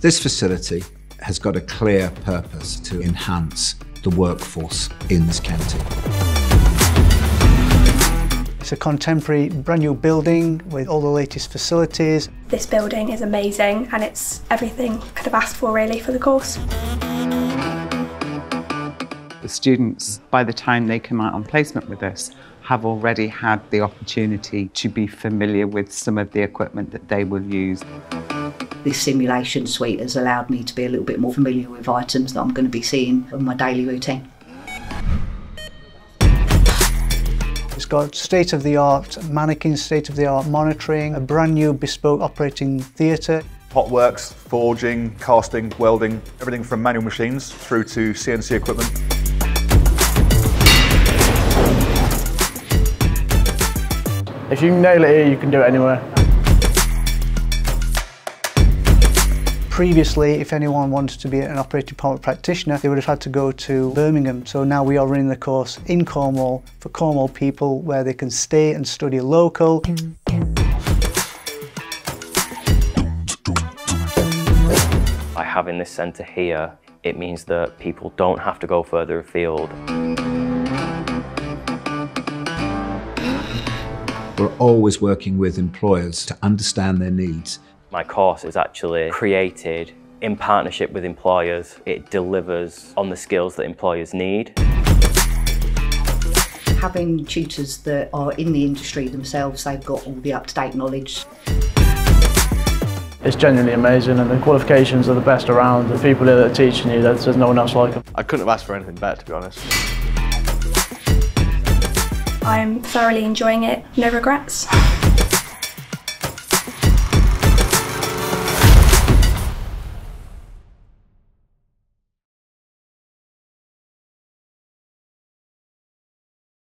This facility has got a clear purpose to enhance the workforce in this county. It's a contemporary brand new building with all the latest facilities. This building is amazing and it's everything I could have asked for really for the course. The students, by the time they come out on placement with us, have already had the opportunity to be familiar with some of the equipment that they will use. This simulation suite has allowed me to be a little bit more familiar with items that I'm going to be seeing in my daily routine. It's got state-of-the-art mannequins, state-of-the-art monitoring, a brand new bespoke operating theatre. Hot works, forging, casting, welding, everything from manual machines through to CNC equipment. If you can nail it here, you can do it anywhere. Previously, if anyone wanted to be an operating department practitioner, they would have had to go to Birmingham. So now we are running the course in Cornwall for Cornwall people where they can stay and study local. By having this centre here, it means that people don't have to go further afield. We're always working with employers to understand their needs. My course is actually created in partnership with employers. It delivers on the skills that employers need. Having tutors that are in the industry themselves, they've got all the up-to-date knowledge. It's genuinely amazing and the qualifications are the best around. The people here that are teaching you, there's no one else like them. I couldn't have asked for anything better, to be honest. I'm thoroughly enjoying it, no regrets.